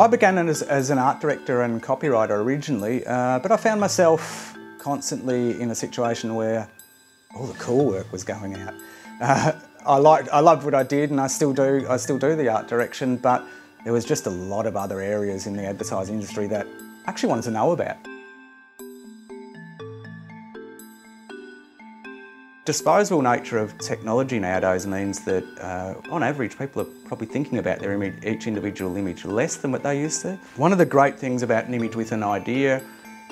I began as, as an art director and copywriter originally, uh, but I found myself constantly in a situation where all the cool work was going out. Uh, I liked, I loved what I did, and I still do. I still do the art direction, but there was just a lot of other areas in the advertising industry that I actually wanted to know about. Disposable nature of technology nowadays means that, uh, on average, people are probably thinking about their image, each individual image less than what they used to. One of the great things about an image with an idea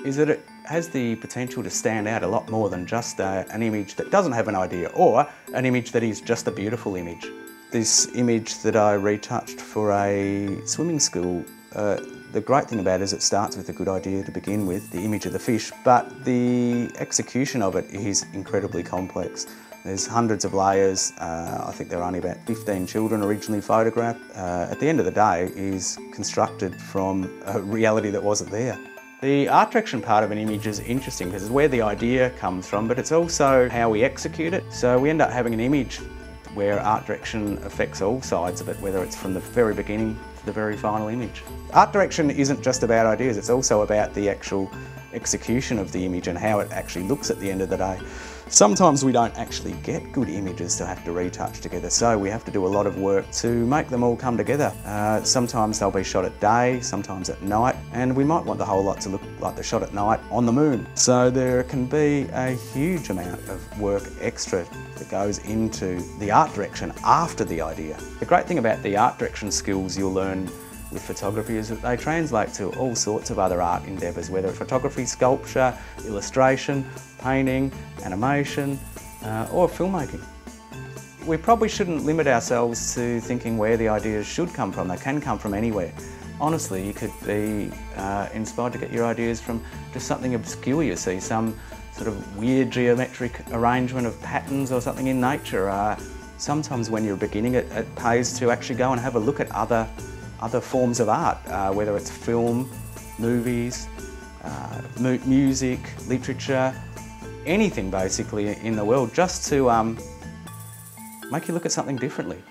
is that it has the potential to stand out a lot more than just uh, an image that doesn't have an idea or an image that is just a beautiful image. This image that I retouched for a swimming school uh, the great thing about it is it starts with a good idea to begin with, the image of the fish, but the execution of it is incredibly complex. There's hundreds of layers. Uh, I think there are only about 15 children originally photographed. Uh, at the end of the day, is constructed from a reality that wasn't there. The art direction part of an image is interesting because it's where the idea comes from, but it's also how we execute it. So we end up having an image where art direction affects all sides of it, whether it's from the very beginning the very final image. Art direction isn't just about ideas, it's also about the actual execution of the image and how it actually looks at the end of the day. Sometimes we don't actually get good images to have to retouch together, so we have to do a lot of work to make them all come together. Uh, sometimes they'll be shot at day, sometimes at night, and we might want the whole lot to look like they're shot at night on the moon. So there can be a huge amount of work extra that goes into the art direction after the idea. The great thing about the art direction skills you'll learn with photography is that they translate to all sorts of other art endeavours, whether it's photography, sculpture, illustration, painting, animation, uh, or filmmaking. We probably shouldn't limit ourselves to thinking where the ideas should come from. They can come from anywhere. Honestly, you could be uh, inspired to get your ideas from just something obscure you see, some sort of weird geometric arrangement of patterns or something in nature. Uh, sometimes when you're beginning, it, it pays to actually go and have a look at other other forms of art, uh, whether it's film, movies, uh, mu music, literature, anything basically in the world, just to um, make you look at something differently.